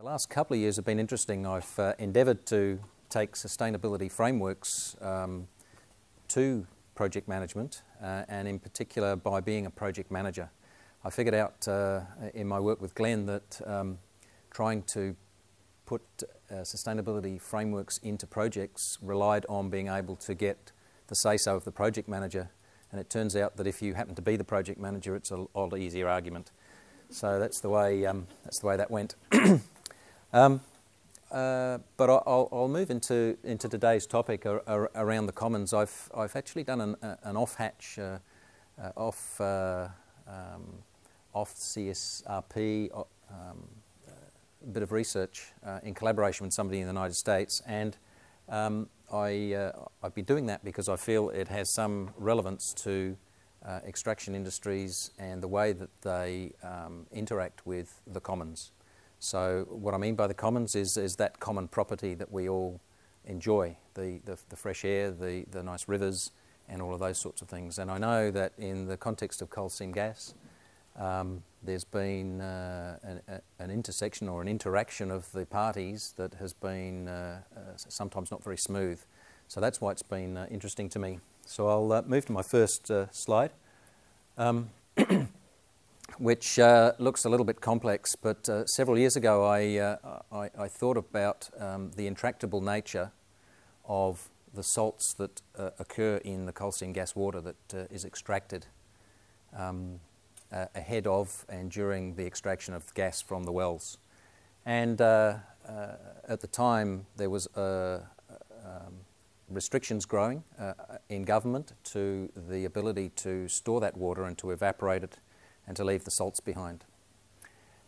The last couple of years have been interesting. I've uh, endeavoured to take sustainability frameworks um, to project management uh, and in particular by being a project manager. I figured out uh, in my work with Glenn that um, trying to put uh, sustainability frameworks into projects relied on being able to get the say-so of the project manager and it turns out that if you happen to be the project manager it's a lot easier argument. So that's the way, um, that's the way that went. Um, uh, but I'll, I'll, move into, into today's topic ar ar around the commons. I've, I've actually done an, an off-hatch, uh, uh off, uh, um, off CSRP, um, bit of research uh, in collaboration with somebody in the United States. And um, I, I've been doing that because I feel it has some relevance to extraction industries and the way that they um, interact with the commons. So what I mean by the commons is, is that common property that we all enjoy, the, the, the, fresh air, the, the nice rivers, and all of those sorts of things. And I know that in the context of coal seam gas, um, there's been uh, an, an, intersection or an interaction of the parties that has been uh, uh, sometimes not very smooth. So that's why it's been uh, interesting to me. So I'll uh, move to my first uh, slide. Um, which uh, looks a little bit complex, but uh, several years ago I, uh, I, I, thought about um, the intractable nature of the salts that uh, occur in the coal seam gas water that uh, is extracted um, ahead of and during the extraction of gas from the wells. And uh, at the time there was um, restrictions growing in government to the ability to store that water and to evaporate it and to leave the salts behind.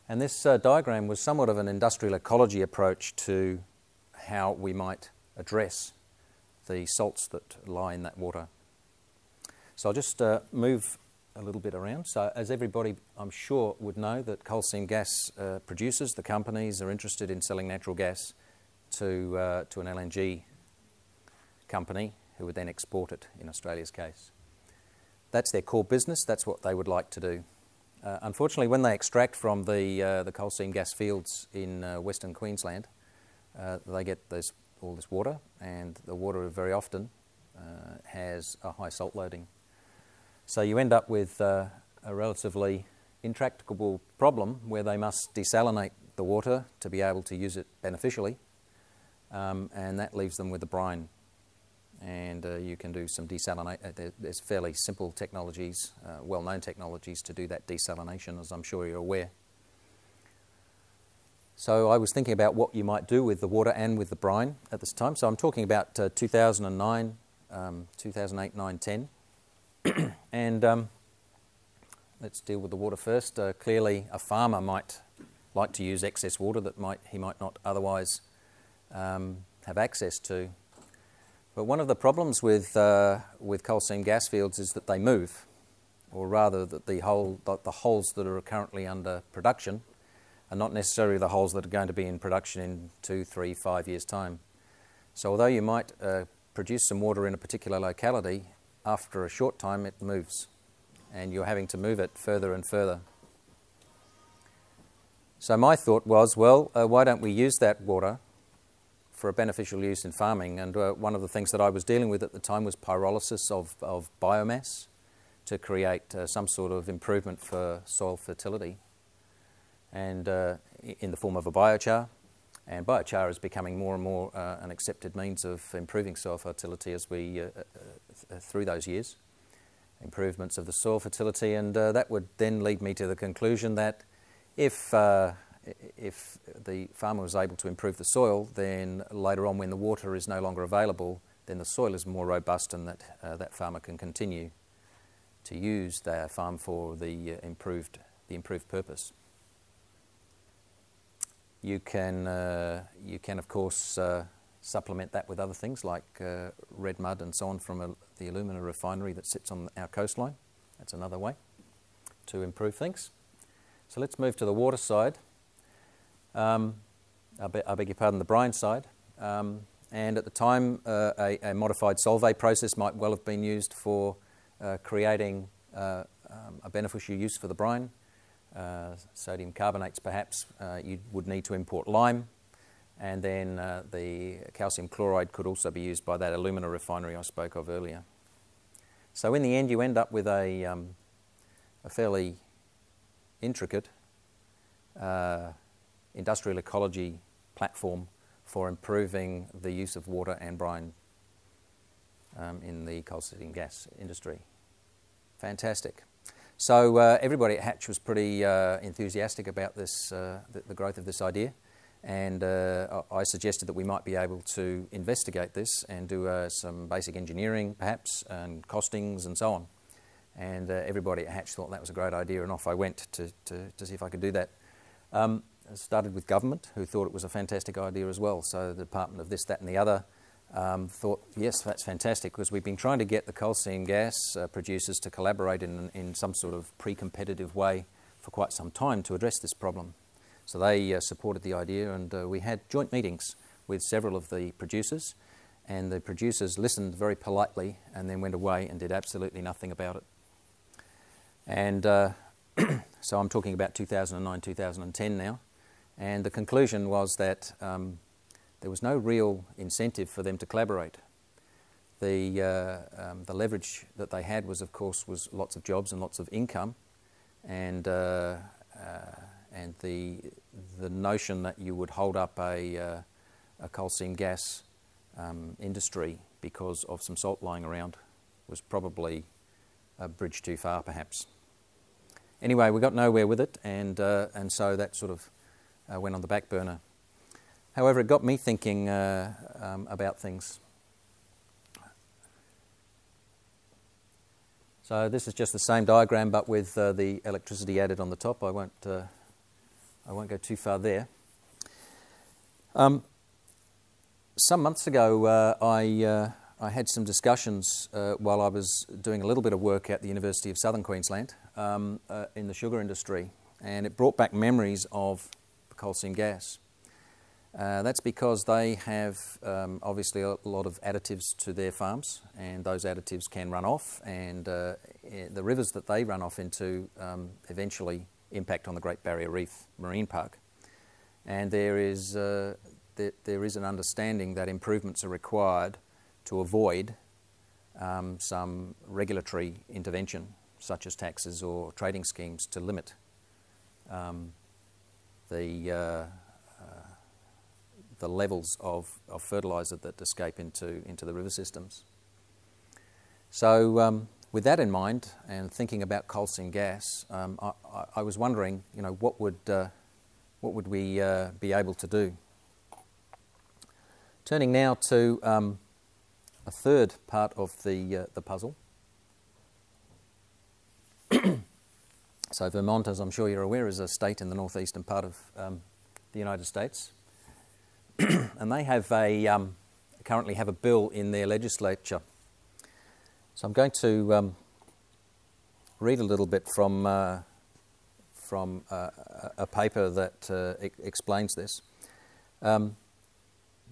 And this uh, diagram was somewhat of an industrial ecology approach to how we might address the salts that lie in that water. So I'll just uh, move a little bit around. So as everybody I'm sure would know that coal seam gas uh, producers, the companies are interested in selling natural gas to, uh, to an LNG company who would then export it in Australia's case. That's their core business, that's what they would like to do. Uh, unfortunately, when they extract from the, uh, the coal seam gas fields in uh, Western Queensland, uh, they get this, all this water, and the water very often uh, has a high salt loading. So you end up with uh, a relatively intractable problem where they must desalinate the water to be able to use it beneficially, um, and that leaves them with the brine and uh, you can do some desalination. Uh, there's fairly simple technologies, uh, well-known technologies to do that desalination, as I'm sure you're aware. So I was thinking about what you might do with the water and with the brine at this time. So I'm talking about uh, 2009, um, 2008, 9, 10. and um, let's deal with the water first. Uh, clearly, a farmer might like to use excess water that might, he might not otherwise um, have access to but one of the problems with, uh, with coal seam gas fields is that they move, or rather that the, hole, the holes that are currently under production are not necessarily the holes that are going to be in production in two, three, five years' time. So although you might uh, produce some water in a particular locality, after a short time it moves, and you're having to move it further and further. So my thought was, well, uh, why don't we use that water for a beneficial use in farming. And uh, one of the things that I was dealing with at the time was pyrolysis of, of biomass to create uh, some sort of improvement for soil fertility and uh, in the form of a biochar. And biochar is becoming more and more uh, an accepted means of improving soil fertility as we, uh, uh, through those years, improvements of the soil fertility. And that would then lead me to the conclusion that if if the farmer was able to improve the soil, then later on when the water is no longer available, then the soil is more robust and that, uh, that farmer can continue to use their farm for the, uh, improved, the improved purpose. You can, uh, you can of course uh, supplement that with other things like uh, red mud and so on from a, the alumina refinery that sits on our coastline. That's another way to improve things. So let's move to the water side. Um, I, be, I, beg your pardon, the brine side. Um, and at the time, uh, a, a, modified Solvay process might well have been used for uh, creating uh, um, a beneficial use for the brine. uh, sodium carbonates perhaps, uh, you would need to import lime. And then uh, the calcium chloride could also be used by that alumina refinery I spoke of earlier. So in the end, you end up with a, um, a fairly intricate industrial ecology platform for improving the use of water and brine um, in the coal seam gas industry. Fantastic. So uh, everybody at Hatch was pretty uh, enthusiastic about this, uh, the, the, growth of this idea, and uh, I suggested that we might be able to investigate this and do uh, some basic engineering, perhaps, and costings and so on. And uh, everybody at Hatch thought that was a great idea, and off I went to, to, to see if I could do that. Um, I started with government, who thought it was a fantastic idea as well. So the Department of this, that, and the other um, thought, yes, that's fantastic, because we've been trying to get the coal seam gas uh, producers to collaborate in, in some sort of pre-competitive way for quite some time to address this problem. So they uh, supported the idea, and uh, we had joint meetings with several of the producers, and the producers listened very politely and then went away and did absolutely nothing about it. And uh, so I'm talking about 2009, 2010 now, and the conclusion was that um, there was no real incentive for them to collaborate. The, uh, um, the leverage that they had was, of course, was lots of jobs and lots of income, and, uh, uh, and the, the notion that you would hold up a, uh, a coal seam gas um, industry because of some salt lying around was probably a bridge too far, perhaps. Anyway, we got nowhere with it, and, uh, and so that sort of uh, went on the back burner. However, it got me thinking uh, um, about things. So this is just the same diagram, but with uh, the electricity added on the top. I won't, uh, I won't go too far there. Um, some months ago, uh, I, uh, I had some discussions uh, while I was doing a little bit of work at the University of Southern Queensland um, in the sugar industry, and it brought back memories of coal seam gas. Uh, that's because they have um, obviously a lot of additives to their farms, and those additives can run off, and uh, eh, the rivers that they run off into um, eventually impact on the Great Barrier Reef Marine Park. And there is, uh, there, there is an understanding that improvements are required to avoid um, some regulatory intervention, such as taxes or trading schemes, to limit um, the uh, the levels of, of fertiliser that escape into, into the river systems. So um, with that in mind and thinking about coal seam gas, um, I, I, was wondering, you know, what would, uh, what would we uh, be able to do? Turning now to um, a third part of the, uh, the puzzle. so Vermont, as I'm sure you're aware, is a state in the northeastern part of um, the United States. and they have a, um, currently have a bill in their legislature. So I'm going to um, read a little bit from, uh, from uh, a paper that uh, e explains this. Um,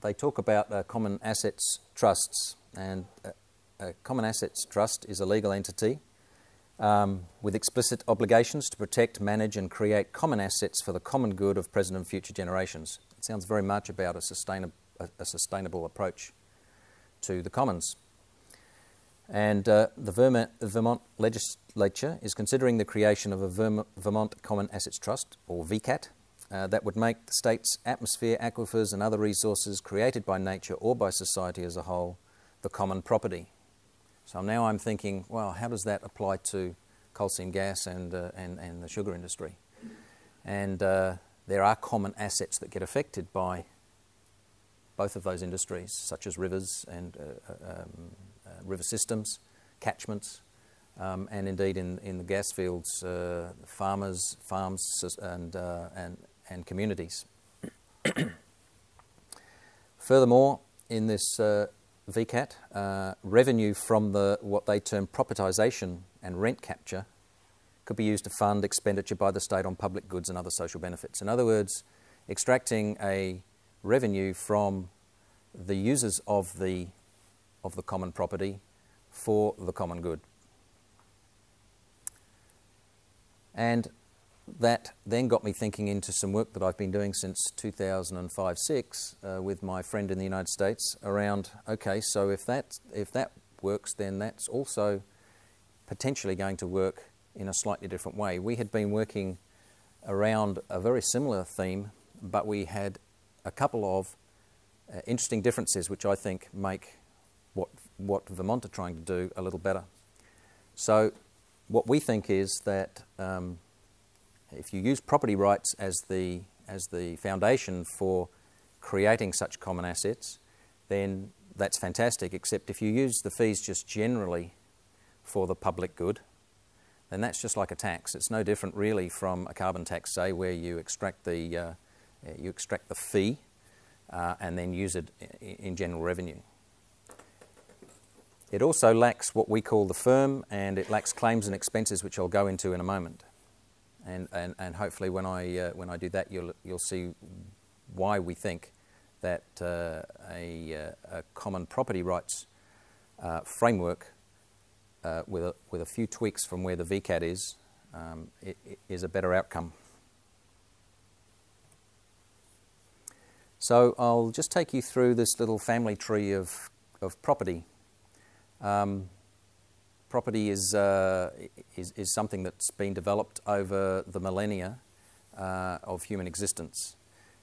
they talk about uh, common assets trusts, and uh, a common assets trust is a legal entity um, with explicit obligations to protect, manage, and create common assets for the common good of present and future generations. It sounds very much about a, a, sustainable approach to the commons. And uh, the Vermont, Vermont, legislature is considering the creation of a Vermont Common Assets Trust, or VCAT, uh, that would make the state's atmosphere, aquifers, and other resources created by nature or by society as a whole the common property. So now I'm thinking, well, how does that apply to coal seam gas and, uh, and, and the sugar industry? And uh, there are common assets that get affected by both of those industries, such as rivers and uh, uh um, uh, river systems, catchments, um, and indeed in, in the gas fields, uh, farmers, farms, and, and, and communities. Furthermore, in this VCAT, uh, revenue from the what they term propertisation and rent capture could be used to fund expenditure by the state on public goods and other social benefits. In other words, extracting a revenue from the users of the, of the common property for the common good. And that then got me thinking into some work that I've been doing since 2005 6 uh, with my friend in the United States around okay, so if that, if that works, then that's also potentially going to work in a slightly different way. We had been working around a very similar theme, but we had a couple of uh, interesting differences which I think make what, what Vermont are trying to do a little better. So, what we think is that um, if you use property rights as the, as the foundation for creating such common assets, then that's fantastic, except if you use the fees just generally for the public good, then that's just like a tax. It's no different really from a carbon tax, say, where you extract the, uh, you extract the fee uh, and then use it in general revenue. It also lacks what we call the firm and it lacks claims and expenses, which I'll go into in a moment. And, and, and hopefully when I, uh, when I do that, you'll, you'll see why we think that uh, a, uh, a, common property rights uh, framework uh, with, a, with a few tweaks from where the VCAT is, um, it, it is a better outcome. So I'll just take you through this little family tree of, of property. Um, property is, uh, is, is, something that's been developed over the millennia uh, of human existence.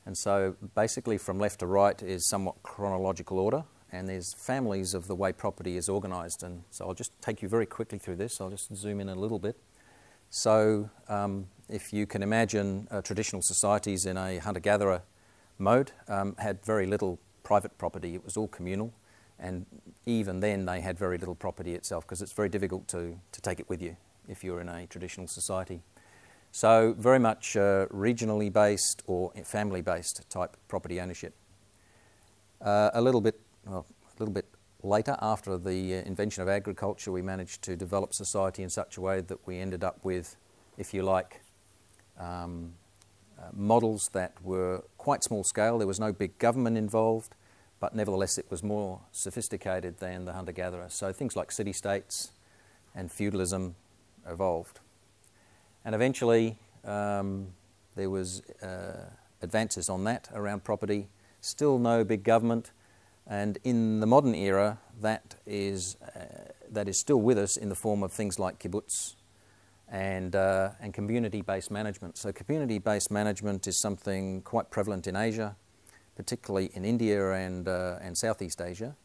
And so basically from left to right is somewhat chronological order and there's families of the way property is organised. And so I'll just take you very quickly through this. I'll just zoom in a little bit. So um, if you can imagine uh, traditional societies in a hunter-gatherer mode um, had very little private property. It was all communal. And even then, they had very little property itself because it's very difficult to, to take it with you if you're in a traditional society. So, very much uh, regionally based or family based type property ownership. Uh, a little bit, well, a little bit later, after the uh, invention of agriculture, we managed to develop society in such a way that we ended up with, if you like, um, uh, models that were quite small scale. There was no big government involved but nevertheless it was more sophisticated than the hunter gatherer. So things like city states and feudalism evolved. And eventually um, there was uh, advances on that around property, still no big government, and in the modern era that is, uh, that is still with us in the form of things like kibbutz and, uh, and community-based management. So community-based management is something quite prevalent in Asia, particularly in India and, uh, and Southeast Asia,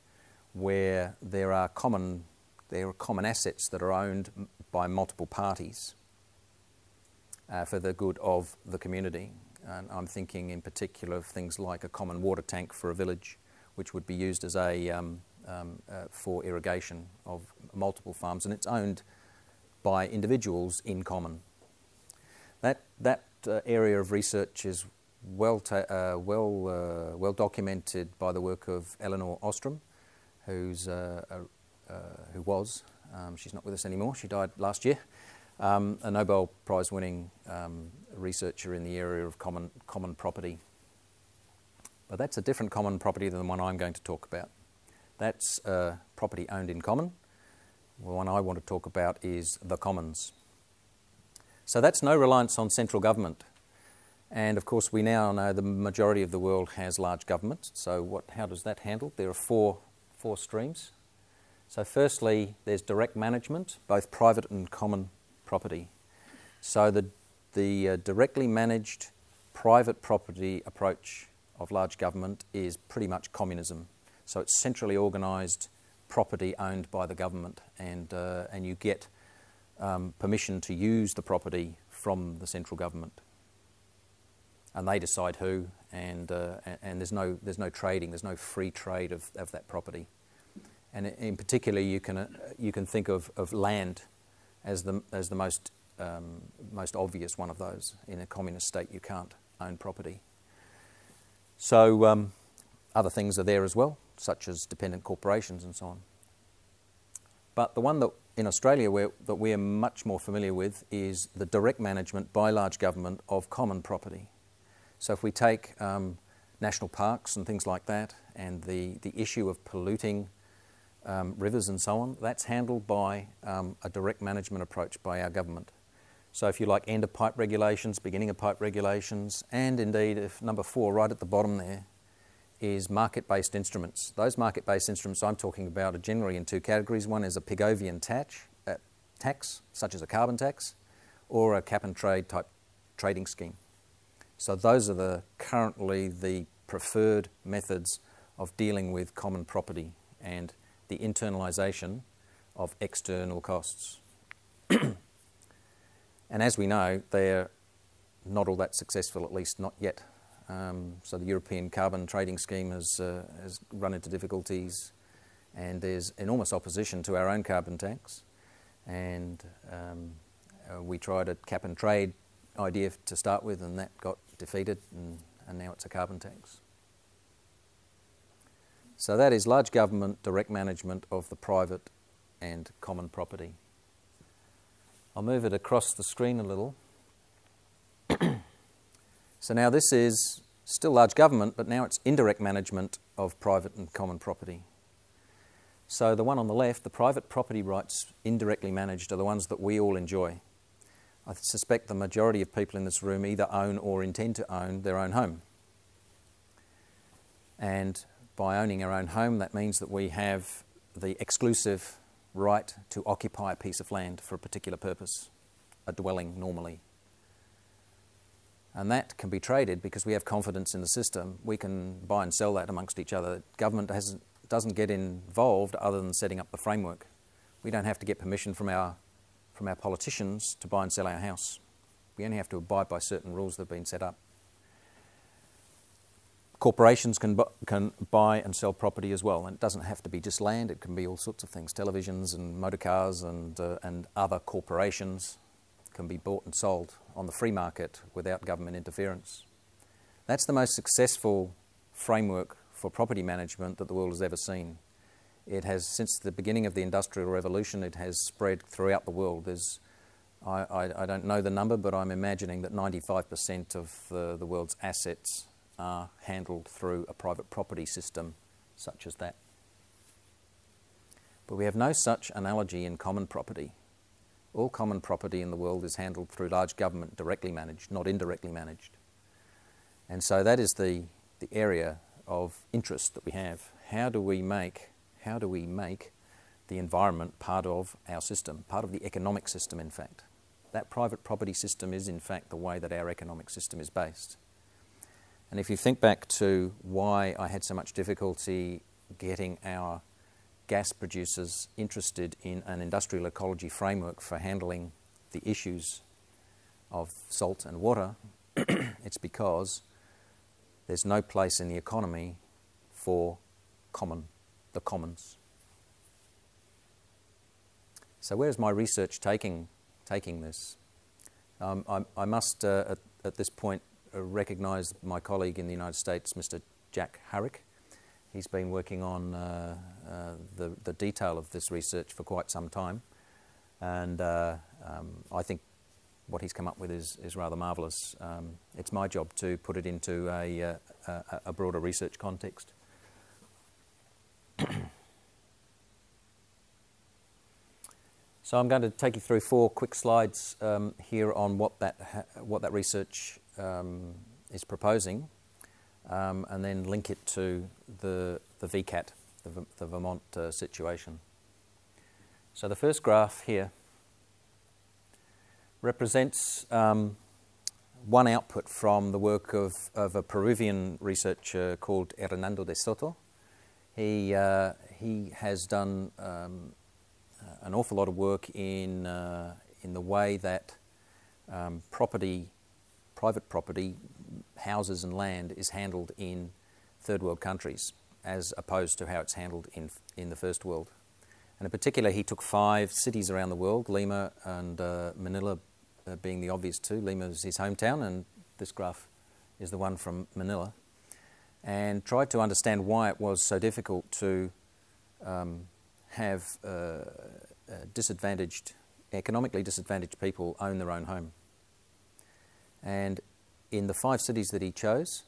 where there are common, there are common assets that are owned by multiple parties uh, for the good of the community. And I'm thinking in particular of things like a common water tank for a village, which would be used as a, um, um, uh, for irrigation of multiple farms, and it's owned by individuals in common. That, that uh, area of research is well, uh, well, uh, well documented by the work of Elinor Ostrom, who's, uh, uh, who was, um, she's not with us anymore, she died last year, um, a Nobel Prize winning um, researcher in the area of common, common property. But that's a different common property than the one I'm going to talk about. That's uh, property owned in common. The one I want to talk about is the commons. So that's no reliance on central government. And of course, we now know the majority of the world has large governments. So, what, how does that handle? There are four, four streams. So, firstly, there's direct management, both private and common property. So, the, the uh, directly managed private property approach of large government is pretty much communism. So, it's centrally organised property owned by the government, and, uh, and you get um, permission to use the property from the central government and they decide who, and, uh, and there's, no, there's no trading, there's no free trade of, of that property. And in particular, you can, uh, you can think of, of land as the, as the most, um, most obvious one of those. In a communist state, you can't own property. So um, other things are there as well, such as dependent corporations and so on. But the one that in Australia that we are much more familiar with is the direct management by large government of common property. So if we take um, national parks and things like that, and the, the issue of polluting um, rivers and so on, that's handled by um, a direct management approach by our government. So if you like end of pipe regulations, beginning of pipe regulations, and indeed if number four right at the bottom there is market-based instruments. Those market-based instruments I'm talking about are generally in two categories. One is a Pigovian tax, uh, tax, such as a carbon tax, or a cap and trade type trading scheme. So those are the currently the preferred methods of dealing with common property and the internalisation of external costs. And as we know, they're not all that successful, at least not yet. Um, so the European carbon trading scheme has, uh, has run into difficulties, and there's enormous opposition to our own carbon tax. And um, uh, we tried a cap and trade idea to start with, and that got defeated, and, and now it's a carbon tax. So that is large government direct management of the private and common property. I'll move it across the screen a little. so now this is still large government, but now it's indirect management of private and common property. So the one on the left, the private property rights indirectly managed, are the ones that we all enjoy. I suspect the majority of people in this room either own or intend to own their own home. And by owning our own home, that means that we have the exclusive right to occupy a piece of land for a particular purpose, a dwelling normally. And that can be traded because we have confidence in the system. We can buy and sell that amongst each other. Government doesn't get involved other than setting up the framework. We don't have to get permission from our, from our politicians to buy and sell our house. We only have to abide by certain rules that have been set up. Corporations can, bu can buy and sell property as well, and it doesn't have to be just land, it can be all sorts of things. Televisions and motor cars and, uh, and other corporations can be bought and sold on the free market without government interference. That's the most successful framework for property management that the world has ever seen. It has, since the beginning of the Industrial Revolution, it has spread throughout the world. There's, I, I, I don't know the number, but I'm imagining that 95% of the, the world's assets are handled through a private property system such as that. But we have no such analogy in common property. All common property in the world is handled through large government, directly managed, not indirectly managed. And so that is the, the area of interest that we have. How do we make, how do we make the environment part of our system, part of the economic system, in fact? That private property system is, in fact, the way that our economic system is based. And if you think back to why I had so much difficulty getting our gas producers interested in an industrial ecology framework for handling the issues of salt and water, it's because there's no place in the economy for common, the commons. So where is my research taking, taking this? Um, I, I, must, uh, at, at this point, recognise my colleague in the United States, Mr. Jack Harich. He's been working on uh, uh, the, the detail of this research for quite some time, and uh, um, I think what he's come up with is, is rather marvellous. Um, it's my job to put it into a, uh, a, a broader research context. So I'm going to take you through four quick slides um, here on what that, what that research um, is proposing, um, and then link it to the, the VCAT, the, the Vermont uh, situation. So the first graph here represents um, one output from the work of, of a Peruvian researcher called Hernando de Soto. He, uh, he has done um, an awful lot of work in, uh, in the way that um, property private property, houses and land, is handled in third world countries as opposed to how it's handled in, in the first world. And in particular, he took five cities around the world, Lima and uh, Manila uh, being the obvious two. Lima is his hometown, and this graph is the one from Manila, and tried to understand why it was so difficult to um, have uh, uh disadvantaged, economically disadvantaged people own their own home. And in the five cities that he chose,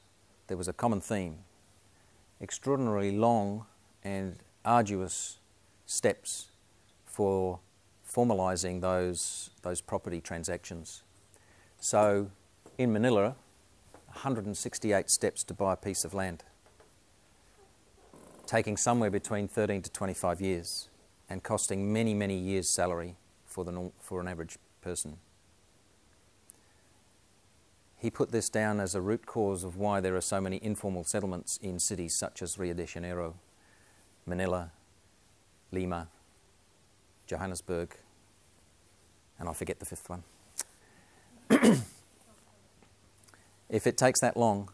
there was a common theme extraordinarily long and arduous steps for formalising those, those property transactions. So in Manila, 168 steps to buy a piece of land, taking somewhere between 13 to 25 years and costing many, many years' salary for, the, for an average person. He put this down as a root cause of why there are so many informal settlements in cities such as Rio de Janeiro, Manila, Lima, Johannesburg, and I forget the fifth one. if it takes that long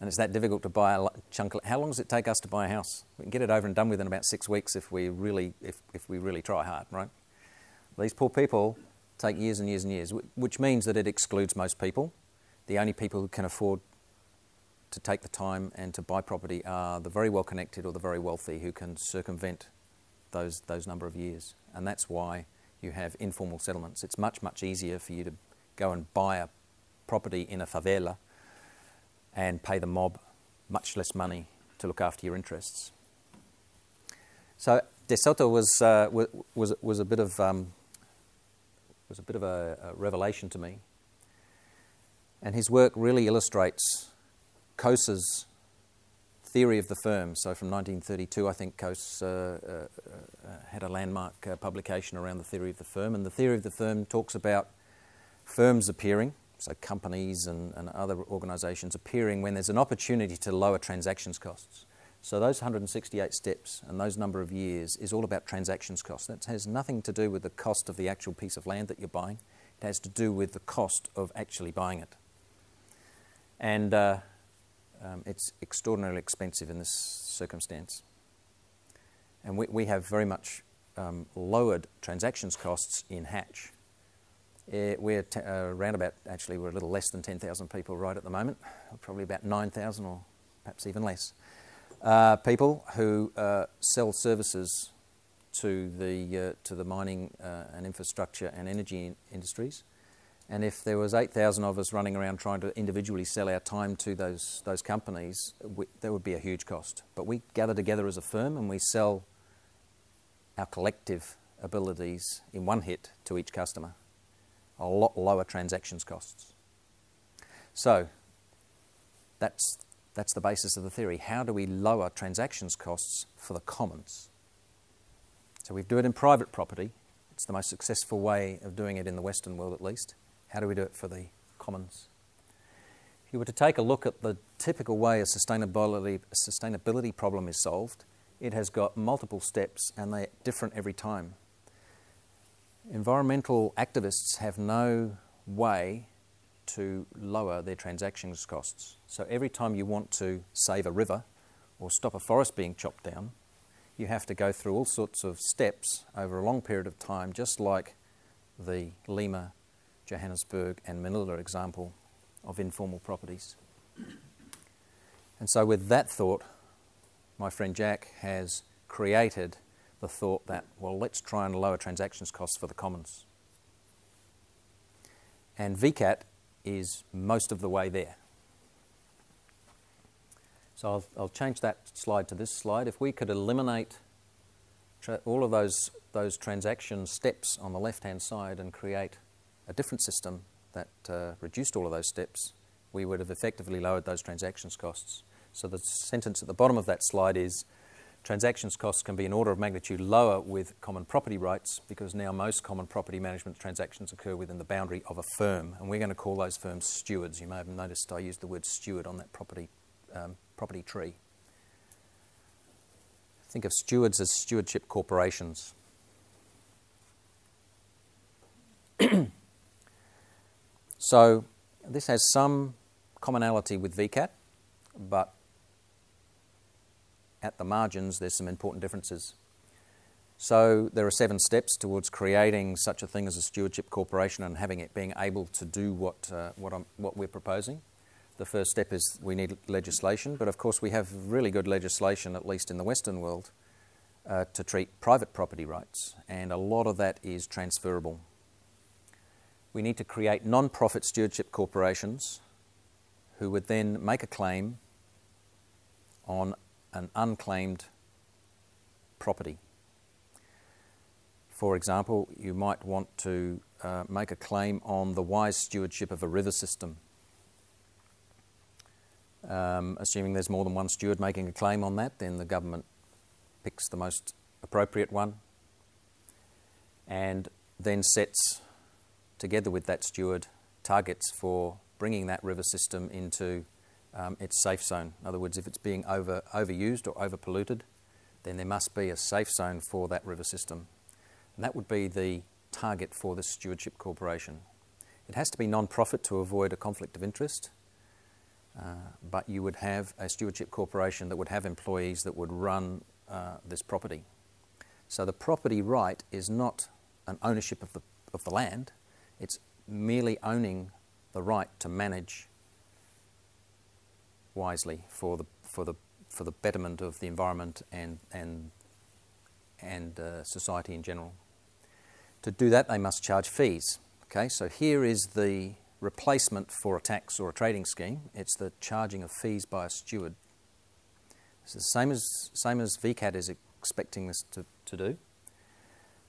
and it's that difficult to buy a chunk, how long does it take us to buy a house? We can get it over and done with in about six weeks if we really, if, if we really try hard, right? These poor people take years and years and years, which means that it excludes most people. The only people who can afford to take the time and to buy property are the very well connected or the very wealthy who can circumvent those, those number of years. And that's why you have informal settlements. It's much, much easier for you to go and buy a property in a favela and pay the mob much less money to look after your interests. So De Soto was, uh, was, was a bit of, um, was a, bit of a, a revelation to me. And his work really illustrates Coase's theory of the firm. So from 1932, I think Coase uh, uh, uh, had a landmark uh, publication around the theory of the firm. And the theory of the firm talks about firms appearing, so companies and, and other organisations appearing when there's an opportunity to lower transactions costs. So those 168 steps and those number of years is all about transactions costs. That has nothing to do with the cost of the actual piece of land that you're buying. It has to do with the cost of actually buying it. And uh, um, it's extraordinarily expensive in this circumstance. And we, we have very much um, lowered transactions costs in Hatch. We're uh, around about, actually, we're a little less than 10,000 people right at the moment, probably about 9,000 or perhaps even less. Uh, people who uh, sell services to the, uh, to the mining uh, and infrastructure and energy in- industries. And if there was 8,000 of us running around trying to individually sell our time to those, those companies, we, there would be a huge cost. But we gather together as a firm and we sell our collective abilities in one hit to each customer. A lot lower transactions costs. So that's, that's the basis of the theory. How do we lower transactions costs for the commons? So we do it in private property. It's the most successful way of doing it in the Western world, at least. How do we do it for the commons? If you were to take a look at the typical way a sustainability, a sustainability problem is solved, it has got multiple steps and they're different every time. Environmental activists have no way to lower their transactions costs. So every time you want to save a river or stop a forest being chopped down, you have to go through all sorts of steps over a long period of time, just like the Lima Johannesburg and Manila example of informal properties. And so, with that thought, my friend Jack has created the thought that, well, let's try and lower transactions costs for the commons. And VCAT is most of the way there. So I'll, I'll change that slide to this slide. If we could eliminate all of those, those transaction steps on the left hand side and create a different system that uh, reduced all of those steps, we would have effectively lowered those transactions costs. So the sentence at the bottom of that slide is transactions costs can be an order of magnitude lower with common property rights because now most common property management transactions occur within the boundary of a firm, and we're going to call those firms stewards. You may have noticed I used the word steward on that property, um, property tree. Think of stewards as stewardship corporations. So this has some commonality with VCAT, but at the margins there's some important differences. So there are seven steps towards creating such a thing as a stewardship corporation and having it being able to do what, uh, what, what we're proposing. The first step is we need legislation, but of course we have really good legislation, at least in the Western world, uh, to treat private property rights, and a lot of that is transferable we need to create non profit stewardship corporations who would then make a claim on an unclaimed property. For example, you might want to uh, make a claim on the wise stewardship of a river system. Um, assuming there's more than one steward making a claim on that, then the government picks the most appropriate one and then sets, together with that steward, targets for bringing that river system into um, its safe zone. In other words, if it's being over, overused or overpolluted, then there must be a safe zone for that river system. And that would be the target for the stewardship corporation. It has to be non-profit to avoid a conflict of interest, uh, but you would have a stewardship corporation that would have employees that would run uh, this property. So the property right is not an ownership of the, of the land, it's merely owning the right to manage wisely for the, for the, for the betterment of the environment and, and, and uh, society in general. To do that, they must charge fees. Okay, so here is the replacement for a tax or a trading scheme. It's the charging of fees by a steward. It's the same as, same as VCAT is expecting this to, to do.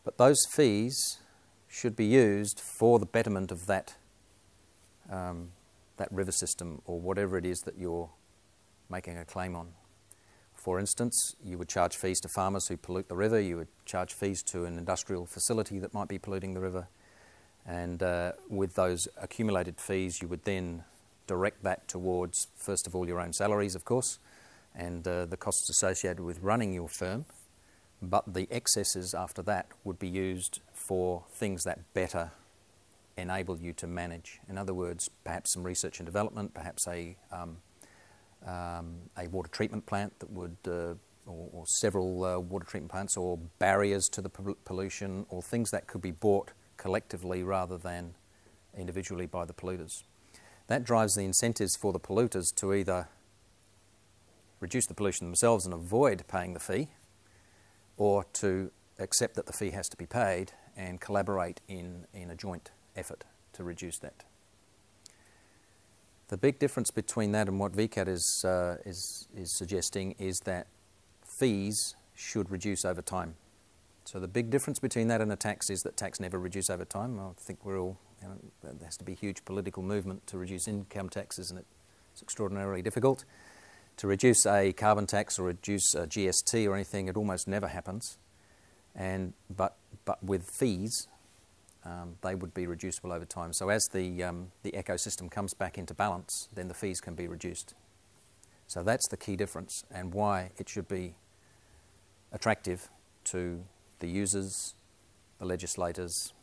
But those fees should be used for the betterment of that, um, that river system or whatever it is that you're making a claim on. For instance, you would charge fees to farmers who pollute the river, you would charge fees to an industrial facility that might be polluting the river, and uh, with those accumulated fees, you would then direct that towards, first of all, your own salaries, of course, and uh, the costs associated with running your firm, but the excesses after that would be used for things that better enable you to manage. In other words, perhaps some research and development, perhaps a, um, um, a water treatment plant that would, uh, or, or, several uh, water treatment plants, or barriers to the pollution, or things that could be bought collectively rather than individually by the polluters. That drives the incentives for the polluters to either reduce the pollution themselves and avoid paying the fee, or to accept that the fee has to be paid and collaborate in, in a joint effort to reduce that. The big difference between that and what VCAT is, uh, is, is suggesting is that fees should reduce over time. So the big difference between that and a tax is that tax never reduce over time. I think we're all, you know, there has to be huge political movement to reduce income taxes and it's extraordinarily difficult. To reduce a carbon tax or reduce a GST or anything, it almost never happens. And, but, but with fees, um, they would be reducible over time. So as the, um, the ecosystem comes back into balance, then the fees can be reduced. So that's the key difference and why it should be attractive to the users, the legislators,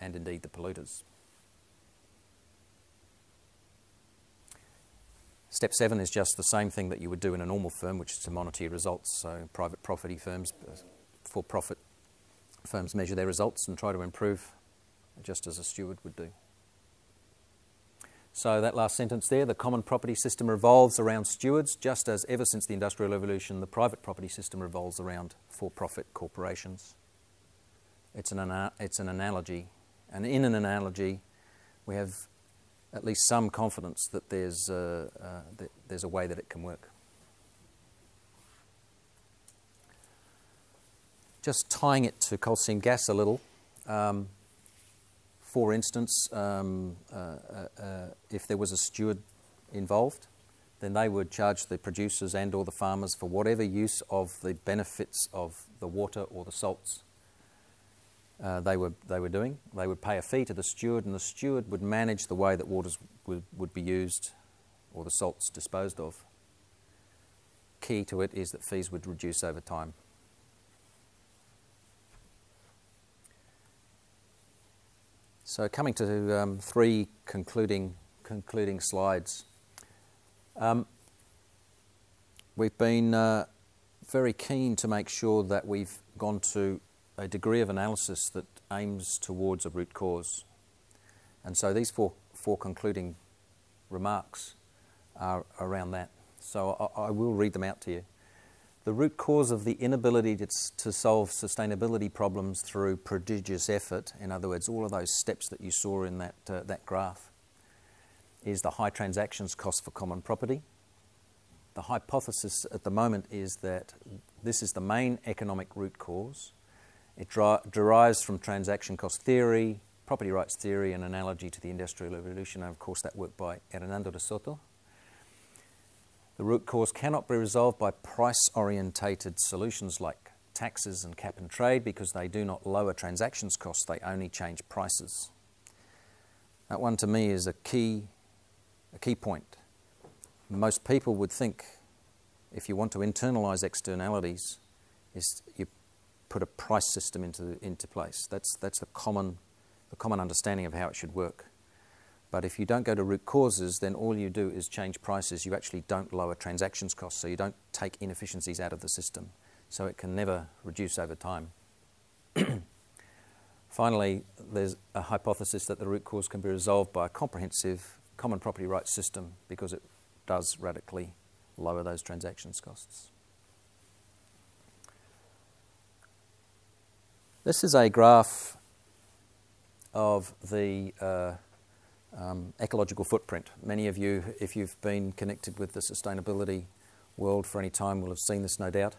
and indeed the polluters. Step seven is just the same thing that you would do in a normal firm, which is to monitor your results. So private property firms, uh, for-profit firms measure their results and try to improve, just as a steward would do. So that last sentence there, the common property system revolves around stewards, just as ever since the Industrial Revolution, the private property system revolves around for-profit corporations. It's an, it's an analogy, and in an analogy, we have at least some confidence that there's, a, uh, that there's a way that it can work. Just tying it to coal seam gas a little, um, for instance, um, uh, uh, uh, if there was a steward involved, then they would charge the producers and or the farmers for whatever use of the benefits of the water or the salts uh, they, were, they were doing. They would pay a fee to the steward, and the steward would manage the way that waters would, would be used or the salts disposed of. Key to it is that fees would reduce over time. So coming to um, three concluding, concluding slides. Um, we've been uh, very keen to make sure that we've gone to a degree of analysis that aims towards a root cause. And so these four, four concluding remarks are around that. So I, I will read them out to you. The root cause of the inability to, to, solve sustainability problems through prodigious effort, in other words, all of those steps that you saw in that, uh, that graph, is the high transactions cost for common property. The hypothesis at the moment is that this is the main economic root cause It derives from transaction cost theory, property rights theory, and analogy to the Industrial Revolution, and of course that work by Hernando de Soto. The root cause cannot be resolved by price-orientated solutions like taxes and cap and trade because they do not lower transactions costs, they only change prices. That one to me is a key, a key point. Most people would think if you want to internalize externalities, is you put a price system into, into place. That's, that's the, common, the common understanding of how it should work. But if you don't go to root causes, then all you do is change prices. You actually don't lower transactions costs, so you don't take inefficiencies out of the system. So it can never reduce over time. Finally, there's a hypothesis that the root cause can be resolved by a comprehensive common property rights system because it does radically lower those transactions costs. This is a graph of the uh, um, ecological footprint. Many of you, if you've been connected with the sustainability world for any time, will have seen this, no doubt.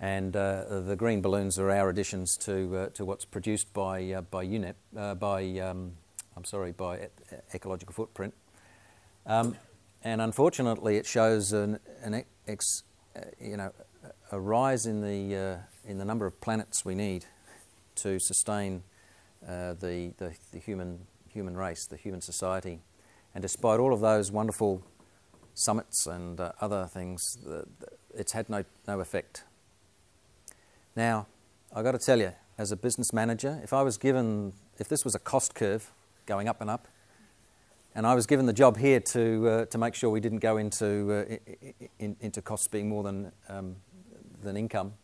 And uh, the green balloons are our additions to uh, to what's produced by uh, by UNEP, uh, by um, I'm sorry, by ecological footprint. Um, and unfortunately, it shows an, an ex, uh, you know a rise in the uh, in the number of planets we need to sustain the, the the human human race, the human society. And despite all of those wonderful summits and uh, other things, the, the, it's had no, no effect. Now, I've got to tell you, as a business manager, if I was given, if this was a cost curve going up and up, and I was given the job here to, uh, to make sure we didn't go into, uh, in, into costs being more than, um, than income,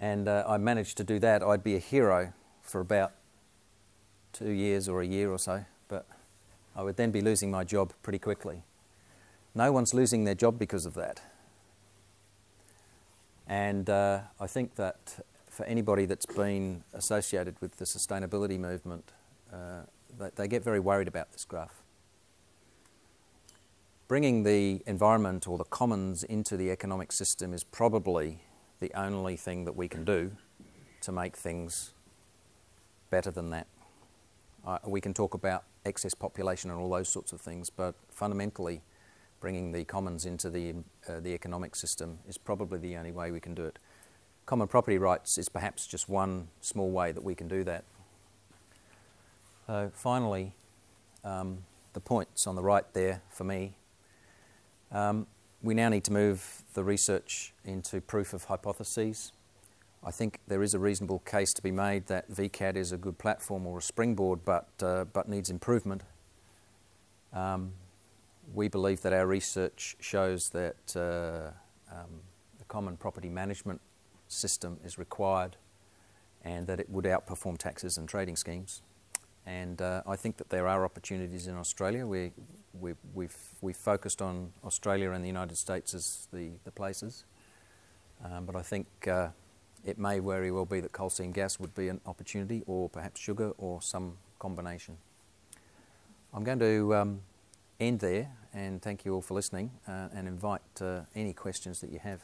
and uh, I managed to do that, I'd be a hero for about two years or a year or so, but I would then be losing my job pretty quickly. No one's losing their job because of that. And uh, I think that for anybody that's been associated with the sustainability movement, uh, they, they get very worried about this graph. Bringing the environment or the commons into the economic system is probably the only thing that we can do to make things better than that. Uh, we can talk about excess population and all those sorts of things, but fundamentally, bringing the commons into the, uh, the economic system is probably the only way we can do it. Common property rights is perhaps just one small way that we can do that. So finally, um, the points on the right there for me. Um, we now need to move the research into proof of hypotheses. I think there is a reasonable case to be made that VCAD is a good platform or a springboard, but, uh, but needs improvement. Um, we believe that our research shows that uh, um, the common property management system is required and that it would outperform taxes and trading schemes. And uh, I think that there are opportunities in Australia. We, we, we've, we've focused on Australia and the United States as the, the places. Um, but I think uh, it may very well be that coal seam gas would be an opportunity, or perhaps sugar, or some combination. I'm going to um, end there and thank you all for listening uh, and invite uh, any questions that you have.